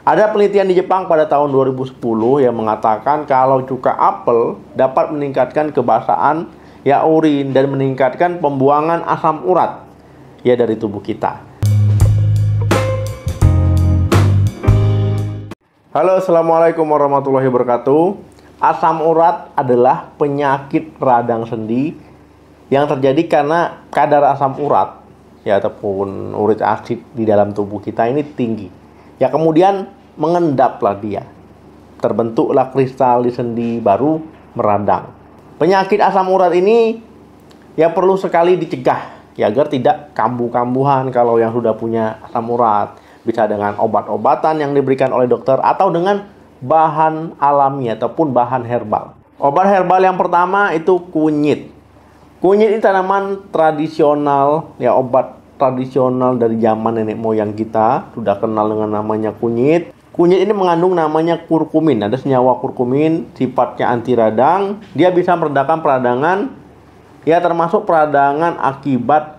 Ada penelitian di Jepang pada tahun 2010 yang mengatakan kalau cuka apel dapat meningkatkan kebasaan ya urin dan meningkatkan pembuangan asam urat ya dari tubuh kita. Halo, Assalamualaikum warahmatullahi wabarakatuh. Asam urat adalah penyakit radang sendi yang terjadi karena kadar asam urat ya ataupun urat asid di dalam tubuh kita ini tinggi Ya kemudian mengendaplah dia. Terbentuklah kristal di sendi baru meradang. Penyakit asam urat ini ya perlu sekali dicegah ya agar tidak kambuh-kambuhan kalau yang sudah punya asam urat. Bisa dengan obat-obatan yang diberikan oleh dokter atau dengan bahan alami ataupun bahan herbal. Obat herbal yang pertama itu kunyit. Kunyit ini tanaman tradisional ya obat tradisional dari zaman nenek moyang kita sudah kenal dengan namanya kunyit. Kunyit ini mengandung namanya kurkumin. Ada senyawa kurkumin, sifatnya anti radang. Dia bisa meredakan peradangan, ya termasuk peradangan akibat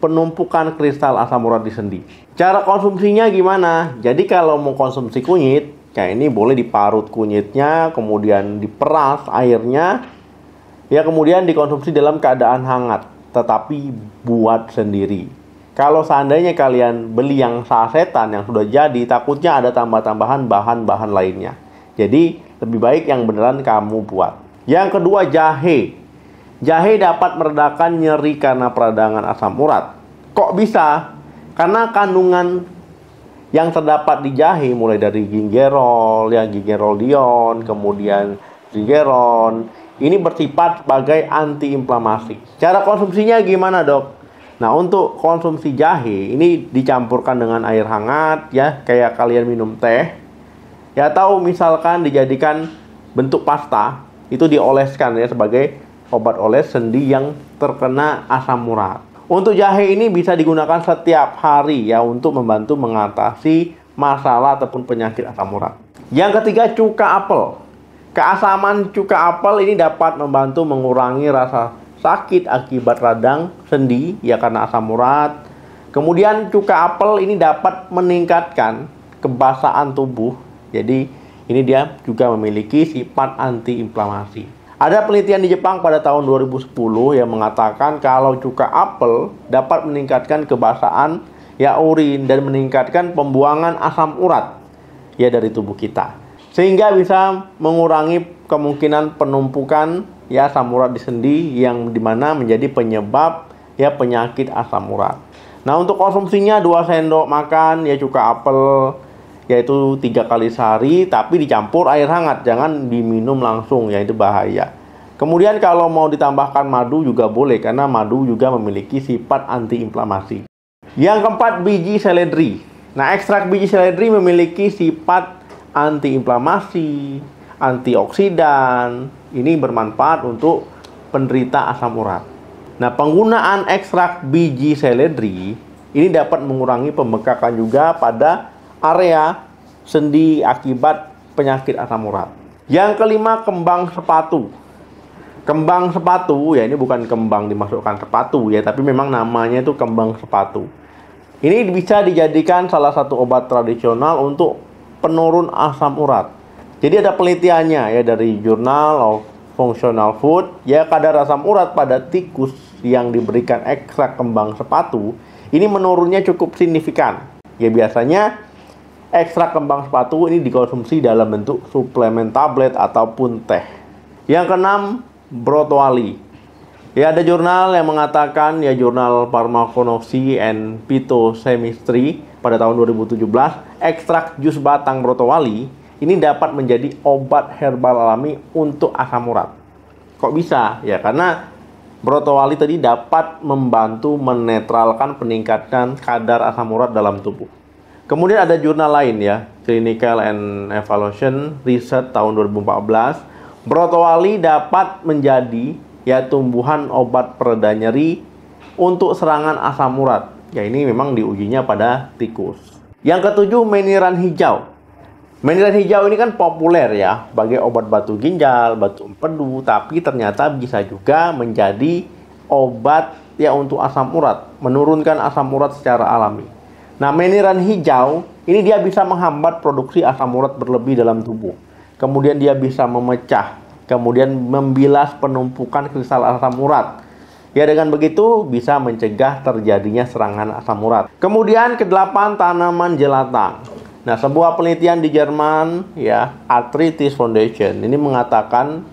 penumpukan kristal asam urat di sendi. Cara konsumsinya gimana? Jadi kalau mau konsumsi kunyit, kayak ini boleh diparut kunyitnya, kemudian diperas airnya, ya kemudian dikonsumsi dalam keadaan hangat, tetapi buat sendiri. Kalau seandainya kalian beli yang sasetan yang sudah jadi, takutnya ada tambah-tambahan bahan-bahan lainnya. Jadi, lebih baik yang beneran kamu buat. Yang kedua, jahe. Jahe dapat meredakan nyeri karena peradangan asam urat. Kok bisa? Karena kandungan yang terdapat di jahe mulai dari gingerol, ya gingerol dion, kemudian gingeron, ini bersifat sebagai antiinflamasi. Cara konsumsinya gimana, Dok? Nah, untuk konsumsi jahe ini dicampurkan dengan air hangat ya, kayak kalian minum teh. Ya atau misalkan dijadikan bentuk pasta, itu dioleskan ya sebagai obat oles sendi yang terkena asam urat. Untuk jahe ini bisa digunakan setiap hari ya untuk membantu mengatasi masalah ataupun penyakit asam urat. Yang ketiga cuka apel. Keasaman cuka apel ini dapat membantu mengurangi rasa sakit akibat radang sendi ya karena asam urat. Kemudian cuka apel ini dapat meningkatkan kebasaan tubuh. Jadi ini dia juga memiliki sifat antiinflamasi. Ada penelitian di Jepang pada tahun 2010 yang mengatakan kalau cuka apel dapat meningkatkan kebasaan ya urin dan meningkatkan pembuangan asam urat ya dari tubuh kita. Sehingga bisa mengurangi kemungkinan penumpukan ya asam urat di sendi yang di mana menjadi penyebab ya penyakit asam urat. Nah untuk konsumsinya 2 sendok makan ya cuka apel yaitu tiga kali sehari tapi dicampur air hangat jangan diminum langsung ya itu bahaya. Kemudian kalau mau ditambahkan madu juga boleh karena madu juga memiliki sifat antiinflamasi. Yang keempat biji seledri. Nah ekstrak biji seledri memiliki sifat antiinflamasi, antioksidan, ini bermanfaat untuk penderita asam urat. Nah, penggunaan ekstrak biji seledri ini dapat mengurangi pembekakan juga pada area sendi akibat penyakit asam urat. Yang kelima, kembang sepatu. Kembang sepatu ya ini bukan kembang dimasukkan sepatu ya, tapi memang namanya itu kembang sepatu. Ini bisa dijadikan salah satu obat tradisional untuk penurun asam urat. Jadi ada penelitiannya ya dari Journal of Functional Food, ya kadar asam urat pada tikus yang diberikan ekstrak kembang sepatu ini menurunnya cukup signifikan. Ya biasanya ekstrak kembang sepatu ini dikonsumsi dalam bentuk suplemen tablet ataupun teh. Yang keenam, brotowali. Ya ada jurnal yang mengatakan ya jurnal Pharmacognosy and Phytochemistry pada tahun 2017 ekstrak jus batang brotowali ini dapat menjadi obat herbal alami untuk asam urat. Kok bisa? Ya karena brotowali tadi dapat membantu menetralkan peningkatan kadar asam urat dalam tubuh. Kemudian ada jurnal lain ya, Clinical and Evaluation Research tahun 2014. Brotowali dapat menjadi ya tumbuhan obat pereda nyeri untuk serangan asam urat. Ya ini memang diujinya pada tikus. Yang ketujuh meniran hijau. Meniran hijau ini kan populer ya sebagai obat batu ginjal, batu empedu, tapi ternyata bisa juga menjadi obat ya untuk asam urat, menurunkan asam urat secara alami. Nah, meniran hijau Ini dia bisa menghambat produksi asam urat berlebih dalam tubuh. Kemudian dia bisa memecah, kemudian membilas penumpukan kristal asam urat. Ya dengan begitu bisa mencegah terjadinya serangan asam urat. Kemudian kedelapan tanaman jelatang. Nah, sebuah penelitian di Jerman ya, Arthritis Foundation ini mengatakan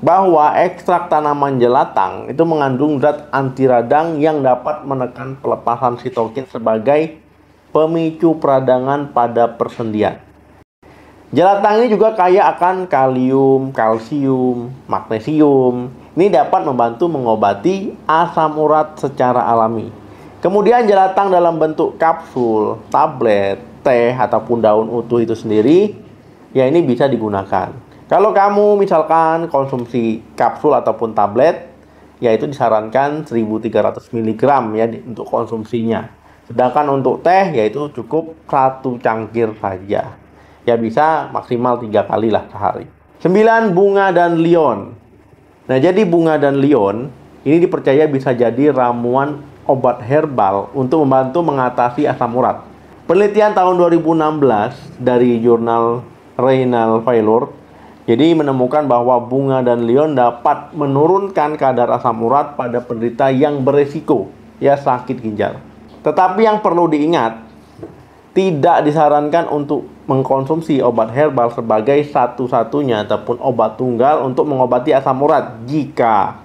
bahwa ekstrak tanaman jelatang itu mengandung zat anti radang yang dapat menekan pelepasan sitokin sebagai pemicu peradangan pada persendian. Jelatang ini juga kaya akan kalium, kalsium, magnesium. Ini dapat membantu mengobati asam urat secara alami. Kemudian jelatang dalam bentuk kapsul, tablet, teh ataupun daun utuh itu sendiri ya ini bisa digunakan. Kalau kamu misalkan konsumsi kapsul ataupun tablet, yaitu disarankan 1300 mg ya untuk konsumsinya. Sedangkan untuk teh yaitu cukup satu cangkir saja. Ya bisa maksimal tiga kali lah sehari. 9. Bunga dan lion. Nah jadi bunga dan lion ini dipercaya bisa jadi ramuan obat herbal untuk membantu mengatasi asam urat. Penelitian tahun 2016 dari jurnal Renal Failure jadi menemukan bahwa bunga dan lion dapat menurunkan kadar asam urat pada penderita yang beresiko ya sakit ginjal. Tetapi yang perlu diingat, tidak disarankan untuk mengkonsumsi obat herbal sebagai satu-satunya ataupun obat tunggal untuk mengobati asam urat. Jika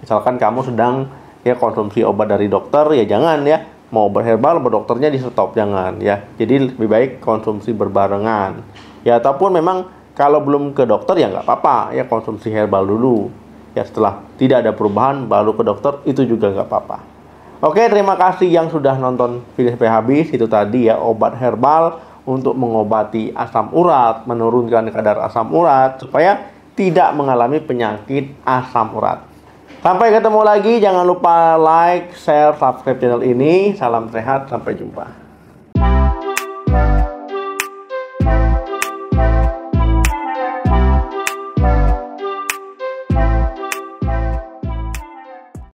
misalkan kamu sedang ya konsumsi obat dari dokter ya jangan ya mau obat herbal obat dokternya di stop jangan ya. Jadi lebih baik konsumsi berbarengan. Ya ataupun memang kalau belum ke dokter ya nggak apa-apa ya konsumsi herbal dulu ya setelah tidak ada perubahan baru ke dokter itu juga nggak apa-apa oke terima kasih yang sudah nonton video sampai habis. Itu tadi ya obat herbal untuk mengobati asam urat menurunkan kadar asam urat supaya tidak mengalami penyakit asam urat. Sampai ketemu lagi jangan lupa like share subscribe channel ini. Salam sehat sampai jumpa